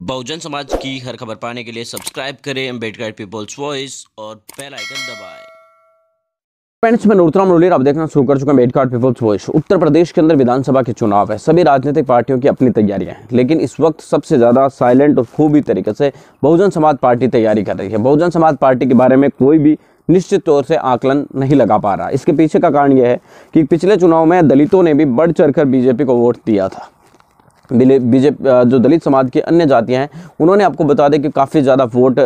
बहुजन समाज की हर खबर पाने के लिए सब्सक्राइब करें अंबेडकर पीपल्स वॉइस और बेल आइकन दबाएँ। फ्रेंड्स, मैं नूरतरा मुरलीर आप देखना शुरू कर चुका हूँ मेडकार्ड पीपल्स वॉइस। उत्तर प्रदेश के अंदर विधानसभा के चुनाव है। सभी राजनीतिक पार्टियों की अपनी तैयारियाँ हैं। लेकिन इस वक्त सबसे ज़्यादा साइलेंट और खूबी तरीके से बहुजन समाज पार्टी तैयारी कर रही है। बहुजन समाज पार्टी के बारे में कोई भी निश्चित तौर से आकलन नहीं लगा पा रहा। इसके पीछे का कारण यह है कि पिछले चुनाव में दलितों ने भी बढ़ चढ़कर बीजेपी को वोट दिया था। बीजेपी जो दलित समाज की अन्य जातियाँ हैं, उन्होंने आपको बता दें कि काफ़ी ज़्यादा वोट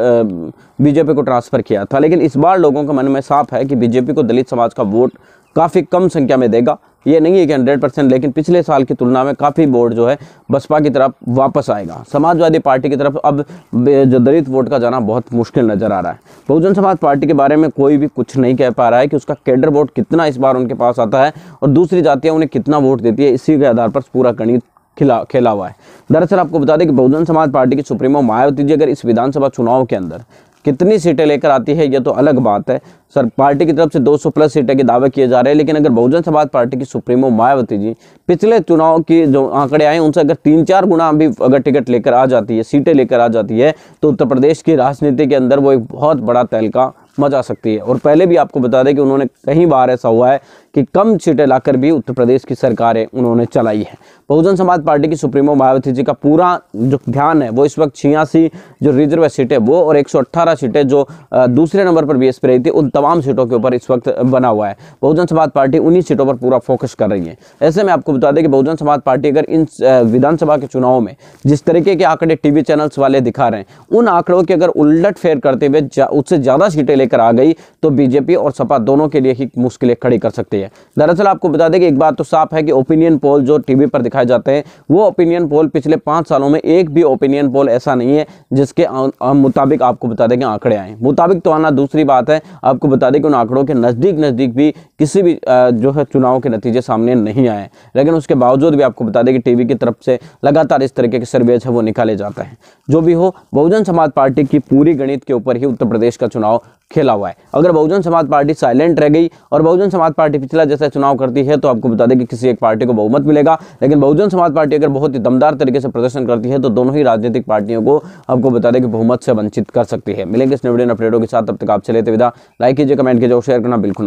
बीजेपी को ट्रांसफ़र किया था। लेकिन इस बार लोगों के मन में साफ़ है कि बीजेपी को दलित समाज का वोट काफ़ी कम संख्या में देगा। ये नहीं है कि हंड्रेड परसेंट, लेकिन पिछले साल की तुलना में काफ़ी वोट जो है बसपा की तरफ़ वापस आएगा। समाजवादी पार्टी की तरफ़ अब जो दलित वोट का जाना बहुत मुश्किल नज़र आ रहा है। बहुजन समाज पार्टी के बारे में कोई भी कुछ नहीं कह पा रहा है कि उसका कैडर वोट कितना इस बार उनके पास आता है और दूसरी जातियाँ उन्हें कितना वोट देती है, इसी के आधार पर पूरा गणित खिला, खेला हुआ है। दरअसल आपको बता दें कि बहुजन समाज पार्टी की सुप्रीमो मायावती जी अगर इस विधानसभा चुनाव के अंदर कितनी सीटें लेकर आती है, यह तो अलग बात है। सर, पार्टी की तरफ़ से 200 प्लस सीटें के दावे किए जा रहे हैं, लेकिन अगर बहुजन समाज पार्टी की सुप्रीमो मायावती जी पिछले चुनाव की जो आंकड़े आए, उनसे अगर तीन चार गुना भी अगर टिकट लेकर आ जाती है, सीटें लेकर आ जाती है तो उत्तर प्रदेश की राजनीति के अंदर वो एक बहुत बड़ा तहलका मचा सकती है। और पहले भी आपको बता दें कि उन्होंने कई बार ऐसा हुआ है कि कम सीटें लाकर भी उत्तर प्रदेश की सरकारें उन्होंने चलाई है। बहुजन समाज पार्टी की सुप्रीमो मायावती जी का पूरा जो ध्यान है, वो इस वक्त छियासी जो रिज़र्व सीटें वो और 118 सीटें जो दूसरे नंबर पर बीएसपी रही थी, उन तमाम सीटों के ऊपर इस वक्त बना हुआ है। बहुजन समाज पार्टी उन्हीं सीटों पर पूरा फोकस कर रही है। ऐसे में आपको बता दें कि बहुजन समाज पार्टी अगर इन विधानसभा के चुनाव में जिस तरीके के आंकड़े टीवी चैनल्स वाले दिखा रहे हैं, उन आंकड़ों के अगर उलट फेर करते हुए उससे ज़्यादा सीटें लेकर आ गई तो बीजेपी और सपा दोनों के लिए ही मुश्किलें खड़ी कर सकती है। दरअसल आपको बता दें कि एक बात तो साफ़ है कि ओपिनियन पोल जो टीवी पर दिखाए जाते हैं, वो ओपिनियन पोल पिछले पाँच सालों में एक भी ओपिनियन पोल ऐसा नहीं है जिसके मुताबिक आपको बता दें कि आंकड़े आए मुताबिक तो आना दूसरी बात है, आपको बता दें कि उन आंकड़ों के नज़दीक नज़दीक भी किसी भी जो है चुनाव के नतीजे सामने नहीं आए। लेकिन उसके बावजूद भी आपको बता दें कि टीवी की तरफ़ से लगातार इस तरीके के सर्वेज है, वो निकाले जाते हैं। जो भी हो, बहुजन समाज पार्टी की पूरी गणित के ऊपर ही उत्तर प्रदेश का चुनाव खेला हुआ है। अगर बहुजन समाज पार्टी साइलेंट रह गई और बहुजन समाज पार्टी पिछला जैसा चुनाव करती है तो आपको बता दें कि किसी एक पार्टी को बहुमत मिलेगा। लेकिन बहुजन समाज पार्टी अगर बहुत ही दमदार तरीके से प्रदर्शन करती है तो दोनों ही राजनीतिक पार्टियों को आपको बता दें कि बहुमत से वंचित कर सकती है। मिलेंगे इस अपडेटों के साथ, तब तक आप चले विदा। लाइक कीजिए कमेंट कीजिए और शेयर करना बिल्कुल